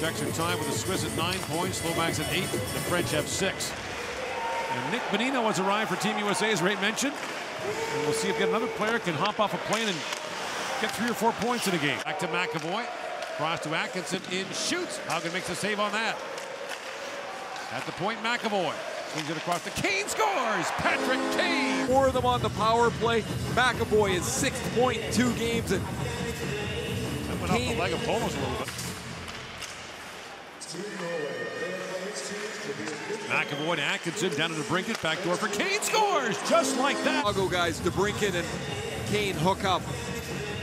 Extra time with the Swiss at nine points, Slovaks at eight, the French have six. And Nick Bonino has arrived for Team USA, as Ray mentioned. And we'll see if yet another player can hop off a plane and get three or four points in a game. Back to McAvoy, cross to Atkinson, in shoots. Haugen makes a save on that. At the point, McAvoy. Swings it across the Kane scores! Patrick Kane! Four of them on the power play. McAvoy is six point two games and That went off the leg of Bolos a little bit. McAvoy to Atkinson, down to DeBrincat, back door for Kane scores! Just like that! Chicago guys, DeBrincat and Kane hook up.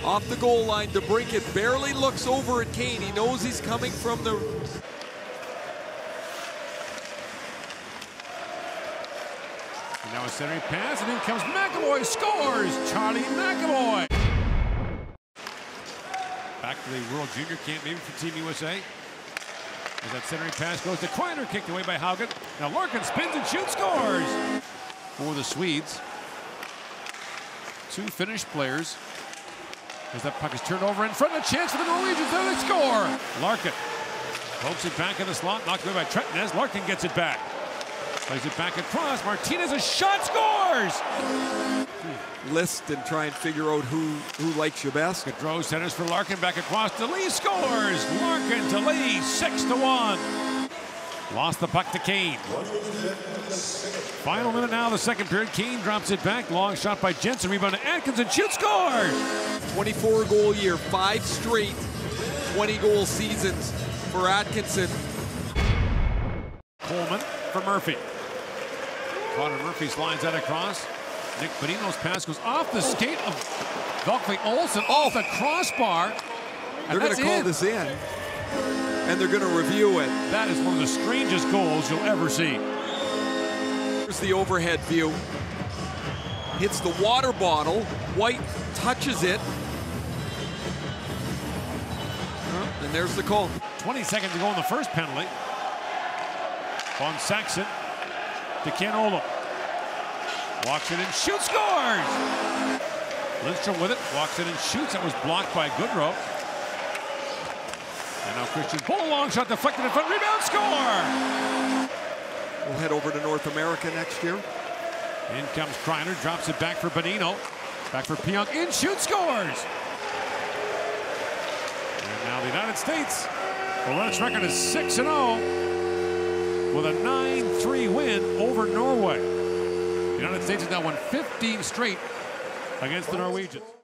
Off the goal line, DeBrincat barely looks over at Kane. He knows he's coming from the And now a centering pass, and in comes McAvoy, scores! Charlie McAvoy! Back to the World Junior Camp, maybe for Team USA. As that centering pass goes to Kreider, kicked away by Haugen. Now Larkin spins and shoots, scores! For the Swedes. Two Finnish players. As that puck is turned over in front, a chance for the Norwegians, there they score! Larkin pokes it back in the slot, knocked away by Trettenes. Larkin gets it back. Plays it back across. Martinez, a shot scores! List and try and figure out who, who likes you best. Gaudreau centers for Larkin, back across to Lee, scores! Larkin to Lee, 6 to 1. Lost the puck to Kane. Final minute now, the second period. Kane drops it back. Long shot by Jensen. Rebound to Atkinson. Shoot, scores! 24 goal year, five straight 20 goal seasons for Atkinson. Coleman for Murphy. Connor Murphy slides that across. Nick Bonino's pass goes off the skate of Valkvæ Olsen, off the crossbar. They're going to call it. this in, and they're going to review it. That is one of the strangest goals you'll ever see. Here's the overhead view. Hits the water bottle. White touches it. And there's the call. 20 seconds to go in the first penalty. Bonsaksen to Ken Olimb. Walks it and shoots, scores! Lindstrom with it, walks it and shoots. That was blocked by Goodrow. And now Christian Bull, long shot deflected in front, rebound, score! We'll head over to North America next year. In comes Kreider, drops it back for Bonino. Back for Pionk, in shoots, scores! And now the United States, well, its record is 6 0 with a 9 3 win over Norway. The United States has now won 15 straight against the Norwegians.